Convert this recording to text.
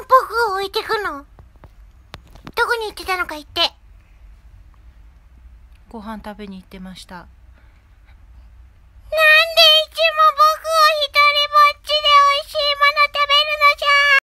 も僕を置いてくの？どこに行ってたのか言って。ご飯食べに行ってました